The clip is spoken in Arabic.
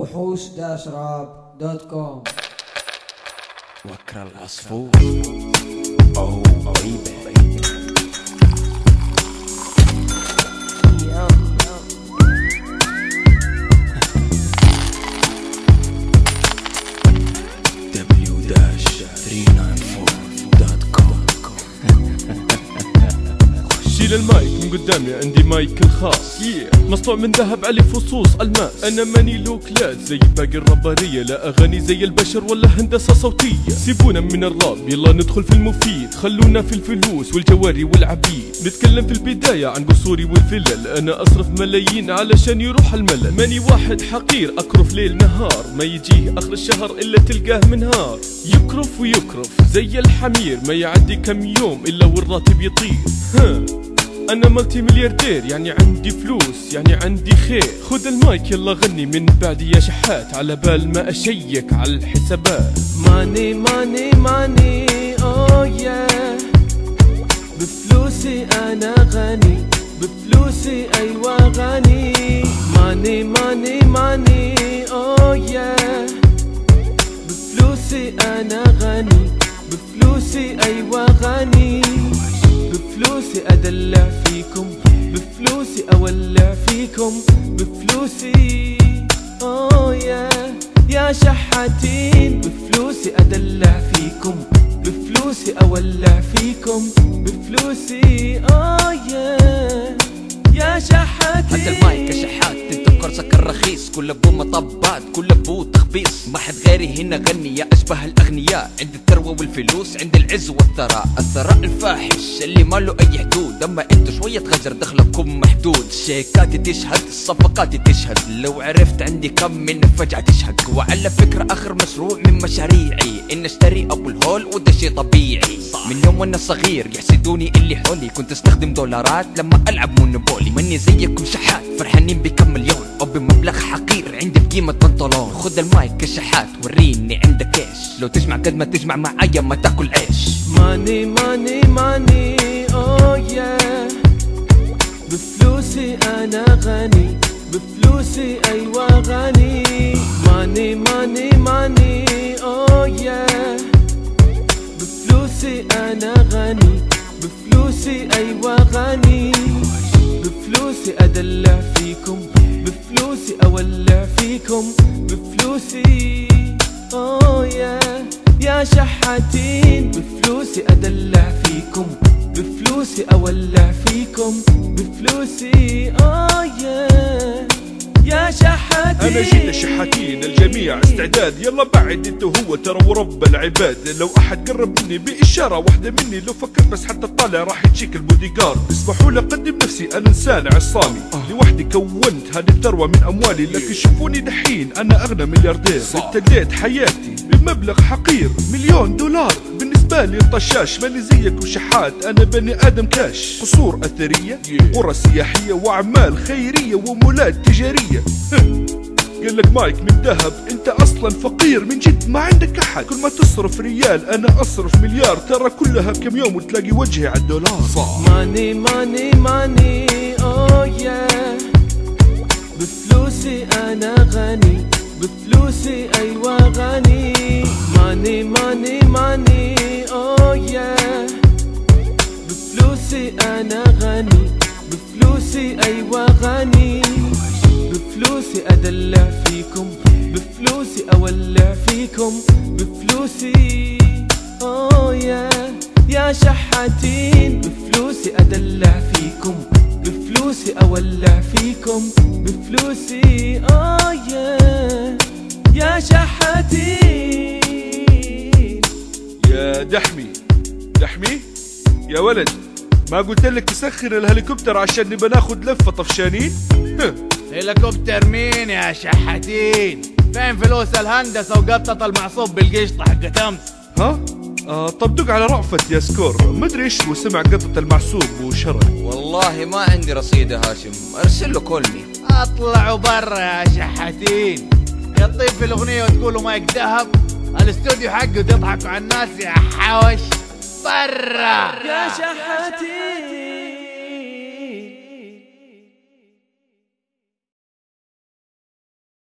وحوش dash rap dot com. وكر العصفور oh baby شيل المايك من قدامي عندي مايك الخاص. Yeah. مصنوع من ذهب عليه فصوص ألماس. أنا ماني لوكلات زي باقي الربارية. لا أغاني زي البشر ولا هندسة صوتية. سيبونا من الراب يلا ندخل في المفيد. خلونا في الفلوس والجواري والعبيد. نتكلم في البداية عن قصوري والفلل. أنا أصرف ملايين علشان يروح الملل. ماني واحد حقير أكرف ليل نهار. ما يجيه آخر الشهر إلا تلقاه منهار. يكرف ويكرف زي الحمير. ما يعدي كم يوم إلا والراتب يطير. ها. أنا ملتي ملياردير يعني عندي فلوس يعني عندي خير. خذ المايك يلا غني. من بعدي يا شحات على بال ما أشيك على الحسابات. ماني ماني ماني اوه يا بفلوسي أنا غني بفلوسي أيوه غني. ماني ماني ماني اوه يا بفلوسي أنا غني بفلوسي أيوه غني. بفلوسي أدلع فيكم بفلوسي أولع فيكم بفلوسي اوه يا يا شحاتين بفلوسي أدلع فيكم بفلوسي أولع فيكم بفلوسي اوه يا يا شحاتين حتى المايك يا شحات انت بكرسك الرخيص كل ابو مطبات كل غيري هنا غني يا أشبه الأغنياء عند الثروة والفلوس عند العز والثراء. الثراء الفاحش اللي ما له أي حدود. أما انتو شوية غجر دخلكم محدود. الشيكات تشهد الصفقات تشهد. لو عرفت عندي كم من فجأة تشهد. وعلى فكرة آخر مشروع من مشاريعي. إن أشتري أبو الهول وده شيء طبيعي. من يوم وأنا صغير يحسدوني اللي حولي. كنت أستخدم دولارات لما ألعب مونوبولي. مني زيكم شحات فرحانين بكم مليون. أو بمبلغ حقير بقيمة بنطلون خذ المايك يا شحات وريني عندك إيش. لو تجمع قد ما تجمع معايا ما تاكل عيش. ماني ماني ماني اوه يا بفلوسي أنا غني بفلوسي أيوه غني. ماني ماني ماني اوه يا بفلوسي أنا غني بفلوسي أيوه غني. بفلوسي أدلع فيكم. بفلوسي أولع فيكم بفلوسي اوه يا يا شحاتين بفلوسي أدلع فيكم بفلوسي أولع فيكم بفلوسي اوه يا يا أنا جينا شحاتين الجميع استعداد. يلا بعد أنت وهو ترى ورب العباد. لو أحد قرب مني بإشارة واحدة مني لو فكرت بس حتى طالع راح يجيك البودي جارد اسمحوا لي أقدم نفسي أنا انسان عصامي لوحدي كونت هذه الثروة من أموالي. لكن شوفوني دحين أنا أغنى ملياردير. ابتديت حياتي بمبلغ حقير مليون دولار. بالنسبة لي طشاش ماني زيك وشحات. أنا بني آدم كاش. قصور أثرية قرى سياحية وأعمال خيرية ومولات تجارية. قال لك مايك من ذهب انت أصلا فقير من جد ما عندك أحد. كل ما تصرف ريال أنا أصرف مليار. ترى كلها بكم يوم وتلاقي وجهي على الدولار. ماني ماني ماني اوه يا بفلوسي أنا غني بفلوسي أيوه غني. ماني ماني ماني اوه يا بفلوسي أنا غني بفلوسي أيوه غني. بفلوسي أدلع فيكم بفلوسي أولع فيكم بفلوسي اوه يا يا شحاتين بفلوسي أدلع فيكم بفلوسي أولع فيكم بفلوسي اوه يا يا شحاتين يا دحمي دحمي يا ولد ما قلت لك تسخر الهليكوبتر عشان نبى ناخد لفة طفشانين. هليكوبتر مين يا شحاتين؟ فين فلوس الهندسة وقطة المعصوب بالقشطة حقت أمس؟ ها؟ آه طب دق على رأفت يا سكور. مدري إيش هو سمع قطة المعسوب وشرد والله ما عندي رصيد يا هاشم. أرسل له كولني اطلعوا برا يا شحاتين. يطيب في الأغنية وتقولوا مايك ذهب. الاستوديو حقه تضحكوا على الناس يا حوش. برا. يا شحاتين.